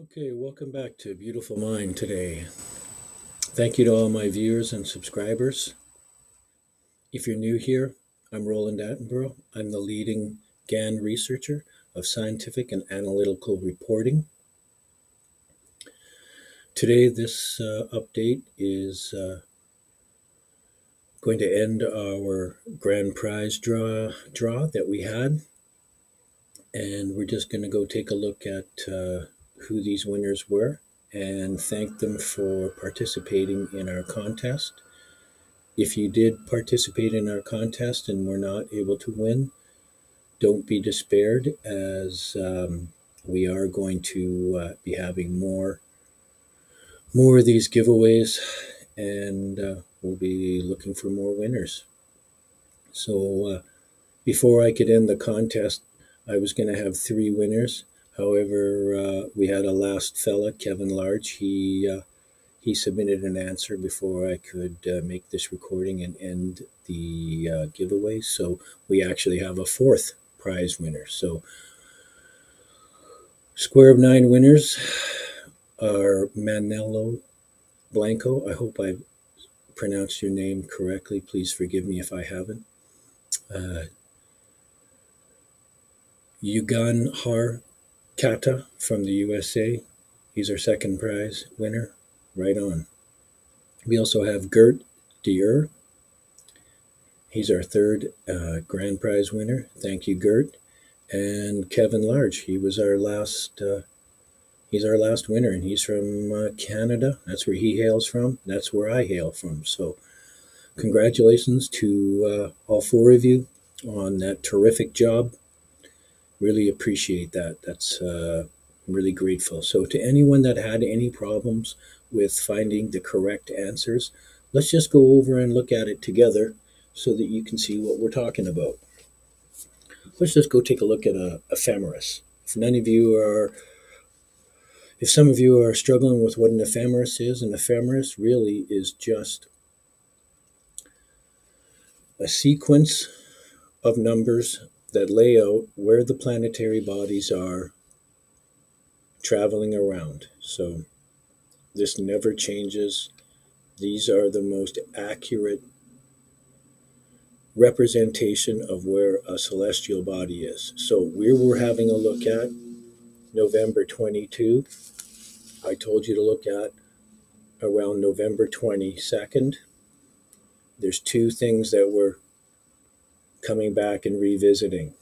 Okay, welcome back to Beautiful Mind today. Thank you to all my viewers and subscribers. If you're new here, I'm Roland Attenborough. I'm the leading Gann researcher of scientific and analytical reporting. Today, this uh, update is uh, going to end our grand prize draw draw that we had, and we're just going to go take a look at uh, who these winners were and thank them for participating in our contest. If you did participate in our contest and were not able to win, don't be despaired as um, we are going to uh, be having more more of these giveaways and uh, we'll be looking for more winners. So uh, before I could end the contest, I was going to have three winners However, uh, we had a last fella, Kevin Large. He uh, he submitted an answer before I could uh, make this recording and end the uh, giveaway. So we actually have a fourth prize winner. So square of nine winners are Manello Blanco. I hope I pronounced your name correctly. Please forgive me if I haven't. Uh, Yugan Har Kata from the USA. He's our second prize winner. Right on. We also have Gert Dier. He's our third uh, grand prize winner. Thank you, Gert. And Kevin Large. He was our last. Uh, he's our last winner, and he's from uh, Canada. That's where he hails from. That's where I hail from. So, congratulations to uh, all four of you on that terrific job really appreciate that. That's uh, I'm really grateful. So, to anyone that had any problems with finding the correct answers, let's just go over and look at it together so that you can see what we're talking about. Let's just go take a look at a ephemeris. If none of you are, if some of you are struggling with what an ephemeris is, an ephemeris really is just a sequence of numbers that lay out where the planetary bodies are traveling around. So this never changes. These are the most accurate representation of where a celestial body is. So we were having a look at November 22. I told you to look at around November 22nd. There's two things that were coming back and revisiting.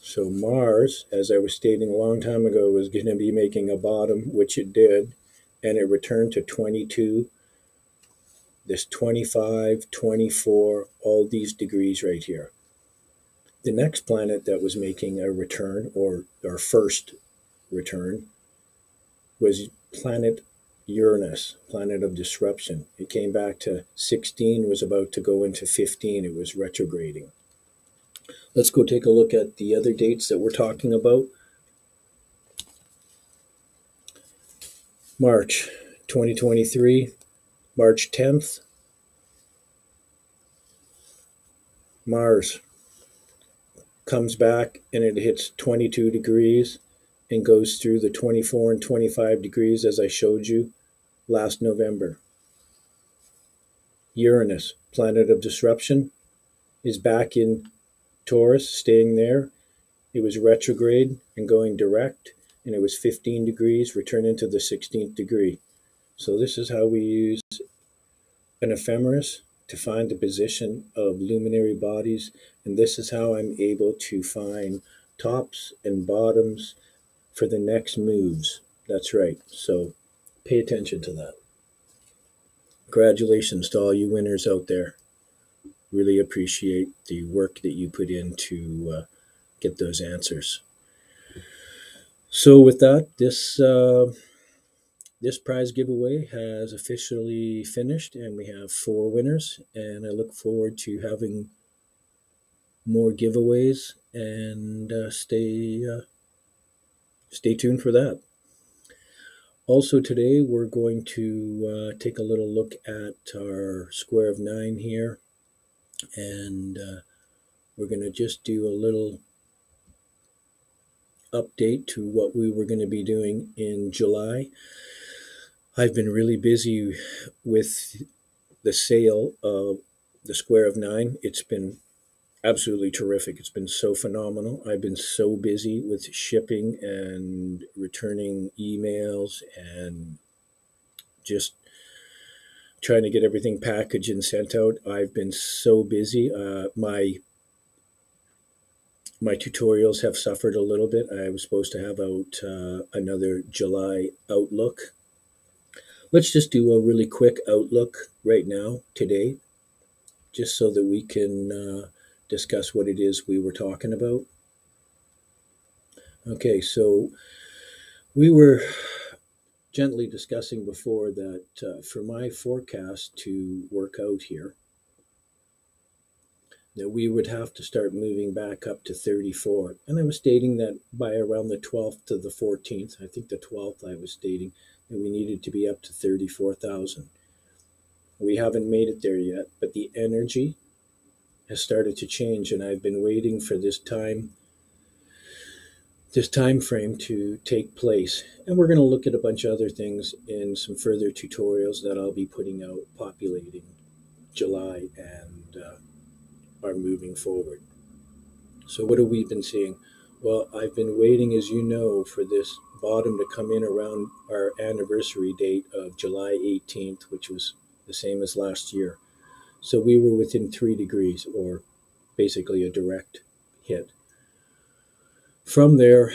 So Mars, as I was stating a long time ago, was going to be making a bottom, which it did, and it returned to 22, this 25, 24, all these degrees right here. The next planet that was making a return, or our first return, was planet Uranus, planet of disruption. It came back to 16, was about to go into 15. It was retrograding. Let's go take a look at the other dates that we're talking about. March 2023, March 10th. Mars comes back and it hits 22 degrees and goes through the 24 and 25 degrees as I showed you last November. Uranus, planet of disruption, is back in Taurus staying there. It was retrograde and going direct, and it was 15 degrees, returning to the 16th degree. So this is how we use an ephemeris to find the position of luminary bodies, and this is how I'm able to find tops and bottoms for the next moves. That's right. So pay attention to that. Congratulations to all you winners out there really appreciate the work that you put in to uh, get those answers. So with that, this uh, this prize giveaway has officially finished, and we have four winners. And I look forward to having more giveaways, and uh, stay uh, stay tuned for that. Also today, we're going to uh, take a little look at our square of nine here and uh, we're going to just do a little update to what we were going to be doing in July. I've been really busy with the sale of the Square of Nine. It's been absolutely terrific. It's been so phenomenal. I've been so busy with shipping and returning emails and just trying to get everything packaged and sent out. I've been so busy. Uh, my my tutorials have suffered a little bit. I was supposed to have out uh, another July outlook. Let's just do a really quick outlook right now, today, just so that we can uh, discuss what it is we were talking about. Okay, so we were gently discussing before that uh, for my forecast to work out here, that we would have to start moving back up to 34. And I was stating that by around the 12th to the 14th, I think the 12th I was stating that we needed to be up to 34,000. We haven't made it there yet, but the energy has started to change and I've been waiting for this time this time frame to take place. And we're going to look at a bunch of other things in some further tutorials that I'll be putting out populating July and uh, are moving forward. So what have we been seeing? Well, I've been waiting, as you know, for this bottom to come in around our anniversary date of July 18th, which was the same as last year. So we were within three degrees, or basically a direct hit. From there,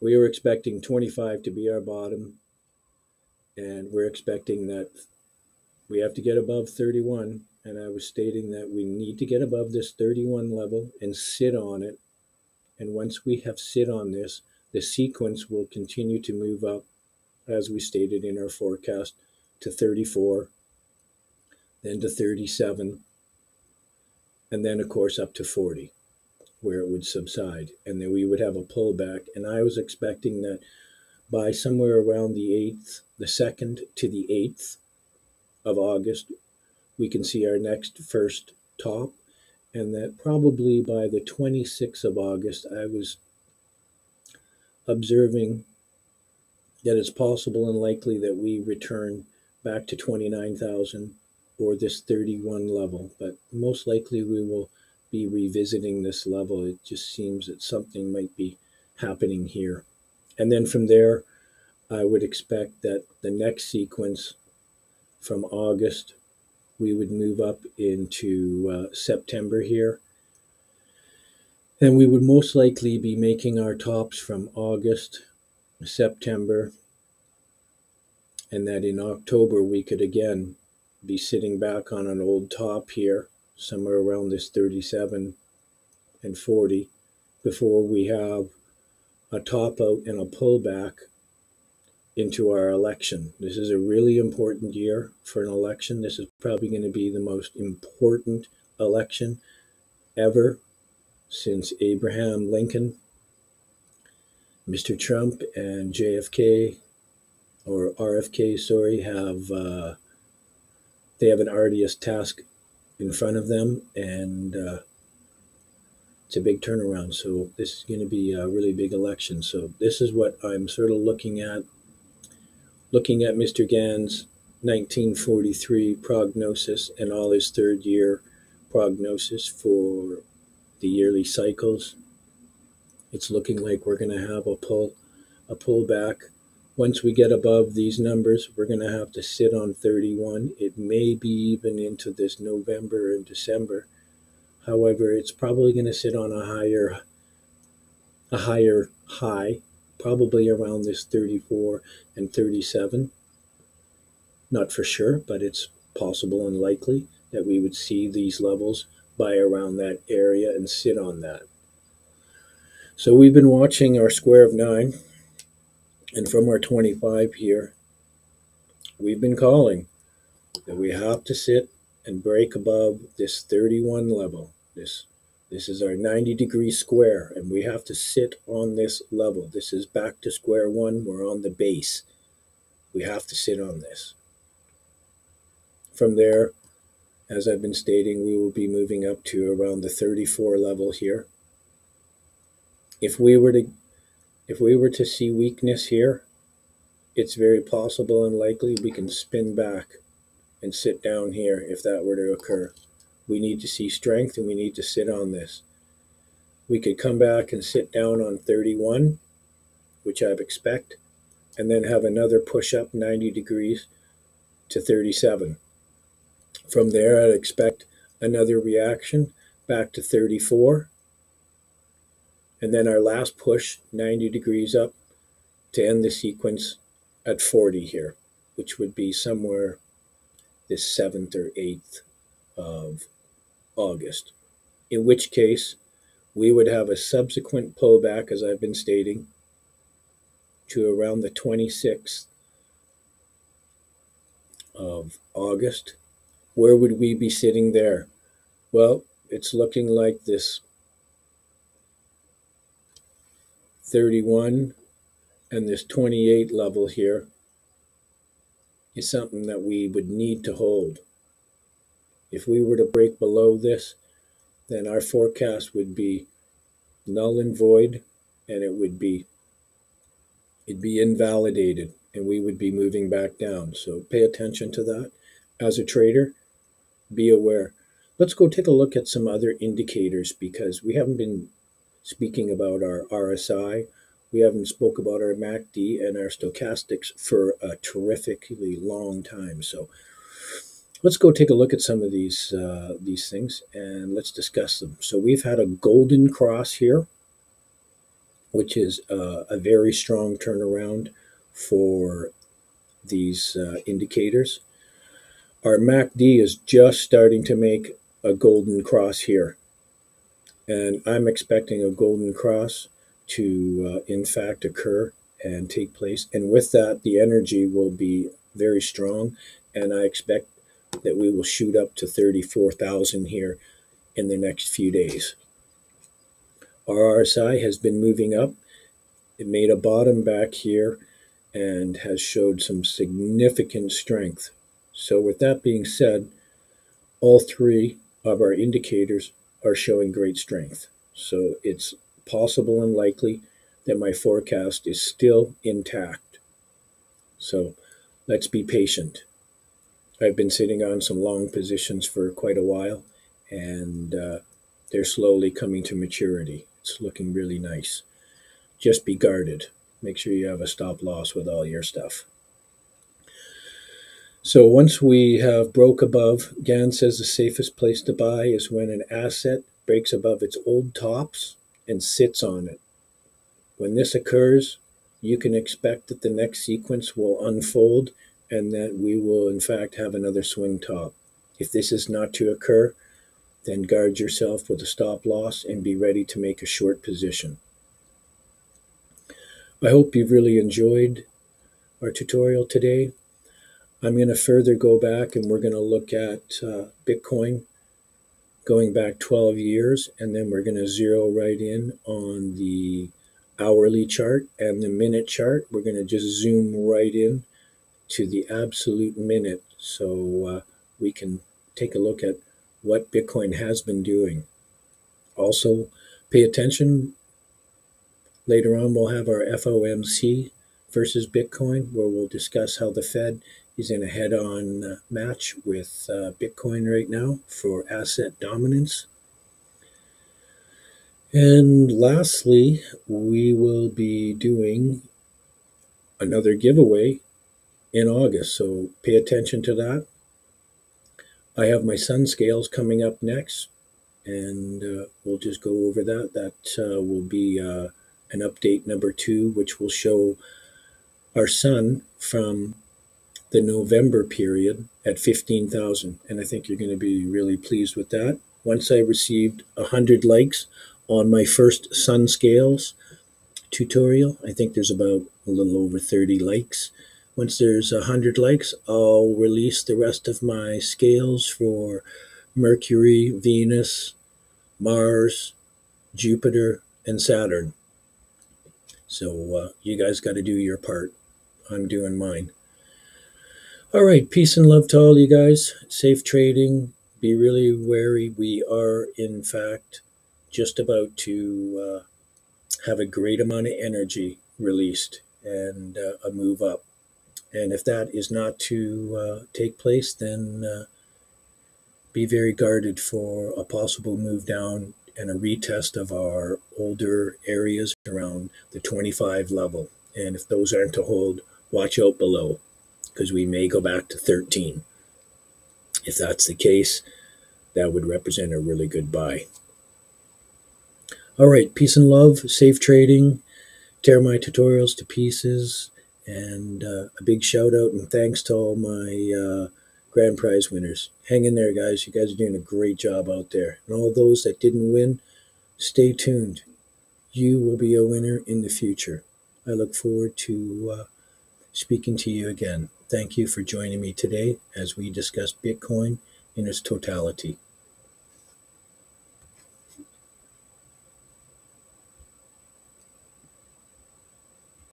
we were expecting 25 to be our bottom, and we're expecting that we have to get above 31. And I was stating that we need to get above this 31 level and sit on it. And once we have sit on this, the sequence will continue to move up, as we stated in our forecast, to 34, then to 37, and then, of course, up to 40 where it would subside and then we would have a pullback. And I was expecting that by somewhere around the 8th, the 2nd to the 8th of August, we can see our next first top. And that probably by the 26th of August, I was observing that it's possible and likely that we return back to 29,000 or this 31 level, but most likely we will be revisiting this level. It just seems that something might be happening here. And then from there, I would expect that the next sequence from August, we would move up into uh, September here. And we would most likely be making our tops from August, September, and that in October we could again be sitting back on an old top here somewhere around this 37 and 40 before we have a top out and a pullback into our election. This is a really important year for an election. This is probably going to be the most important election ever since Abraham Lincoln, Mr. Trump, and JFK or RFK, sorry, have uh, they have an arduous task in front of them, and uh, it's a big turnaround. So this is going to be a really big election. So this is what I'm sort of looking at, looking at Mr. Gann's 1943 prognosis and all his third year prognosis for the yearly cycles. It's looking like we're going to have a pull, a pullback once we get above these numbers, we're going to have to sit on 31. It may be even into this November and December. However, it's probably going to sit on a higher a higher high, probably around this 34 and 37. Not for sure, but it's possible and likely that we would see these levels by around that area and sit on that. So we've been watching our square of 9 and from our 25 here, we've been calling that we have to sit and break above this 31 level. This this is our 90 degree square, and we have to sit on this level. This is back to square one. We're on the base. We have to sit on this. From there, as I've been stating, we will be moving up to around the 34 level here. if we were to if we were to see weakness here, it's very possible and likely we can spin back and sit down here if that were to occur. We need to see strength and we need to sit on this. We could come back and sit down on 31, which I expect, and then have another push up 90 degrees to 37. From there, I'd expect another reaction back to 34. And then our last push 90 degrees up to end the sequence at 40 here, which would be somewhere this 7th or 8th of August. In which case, we would have a subsequent pullback, as I've been stating, to around the 26th of August. Where would we be sitting there? Well, it's looking like this 31 and this 28 level here is something that we would need to hold. If we were to break below this, then our forecast would be null and void and it would be it'd be invalidated and we would be moving back down. So pay attention to that. As a trader, be aware. Let's go take a look at some other indicators because we haven't been speaking about our RSI. We haven't spoke about our MACD and our stochastics for a terrifically long time. So let's go take a look at some of these uh, these things and let's discuss them. So we've had a golden cross here, which is uh, a very strong turnaround for these uh, indicators. Our MACD is just starting to make a golden cross here. And I'm expecting a golden cross to, uh, in fact, occur and take place. And with that, the energy will be very strong. And I expect that we will shoot up to 34,000 here in the next few days. Our RSI has been moving up. It made a bottom back here and has showed some significant strength. So, with that being said, all three of our indicators are showing great strength. So, it's possible and likely that my forecast is still intact. So, let's be patient. I've been sitting on some long positions for quite a while, and uh, they're slowly coming to maturity. It's looking really nice. Just be guarded make sure you have a stop loss with all your stuff. So once we have broke above, Gann says the safest place to buy is when an asset breaks above its old tops and sits on it. When this occurs, you can expect that the next sequence will unfold and that we will in fact have another swing top. If this is not to occur, then guard yourself with a stop loss and be ready to make a short position. I hope you've really enjoyed our tutorial today. I'm going to further go back and we're going to look at uh, Bitcoin going back 12 years and then we're going to zero right in on the hourly chart and the minute chart. We're going to just zoom right in to the absolute minute so uh, we can take a look at what Bitcoin has been doing. Also, pay attention Later on, we'll have our FOMC versus Bitcoin, where we'll discuss how the Fed is in a head on uh, match with uh, Bitcoin right now for asset dominance. And lastly, we will be doing another giveaway in August, so pay attention to that. I have my sun scales coming up next, and uh, we'll just go over that. That uh, will be uh, an update number two, which will show our sun from the November period at 15,000. And I think you're going to be really pleased with that. Once I received 100 likes on my first sun scales tutorial, I think there's about a little over 30 likes. Once there's 100 likes, I'll release the rest of my scales for Mercury, Venus, Mars, Jupiter, and Saturn. So uh, you guys got to do your part. I'm doing mine. All right, peace and love to all you guys. Safe trading. Be really wary. We are, in fact, just about to uh, have a great amount of energy released and uh, a move up. And if that is not to uh, take place, then uh, be very guarded for a possible move down and a retest of our older areas around the 25 level. And if those aren't to hold, watch out below because we may go back to 13. If that's the case, that would represent a really good buy. All right, peace and love, safe trading, tear my tutorials to pieces, and uh, a big shout out and thanks to all my uh, grand prize winners. Hang in there, guys. You guys are doing a great job out there. And all those that didn't win, stay tuned. You will be a winner in the future. I look forward to uh, speaking to you again. Thank you for joining me today as we discuss Bitcoin in its totality.